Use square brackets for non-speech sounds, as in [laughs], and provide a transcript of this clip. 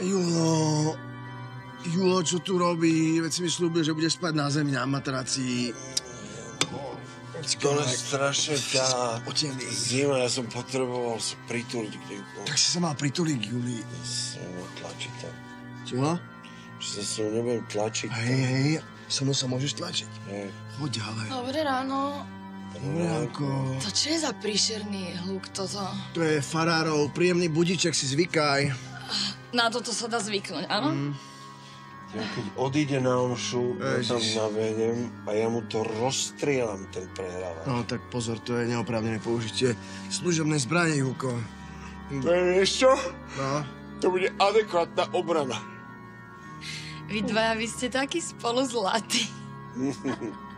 Julo, Julo, čo tu robí? Veď si mi slúbil, že budeš spať na zemi na matraci. To je strašne tá Otený. zima, ja som potreboval sa prituliť k nej. Tak si sa mal prituliť, Juli. Som ho tlačiť tam. Čo? Že sa s ňou nebudem tlačiť. Hej, hej, so mnou sa môžeš tlačiť. Hej. Choď ďalej. Dobré ráno. Ako... To čo je za príšerný hluk toto? To je farárov, príjemný budiček, si zvykaj. Na toto sa dá zvyknúť, áno? Mm. Ja keď odíde na omšu, ja tam nabehnem a ja mu to rozstrieľam, ten prehrávač. No tak pozor, to je neoprávnené použitie služobnej zbrane, Julko. To je vieš čo? No, To bude adekvátna obrana. Vy dvaja, vy ste takí spolu zlatí. [laughs]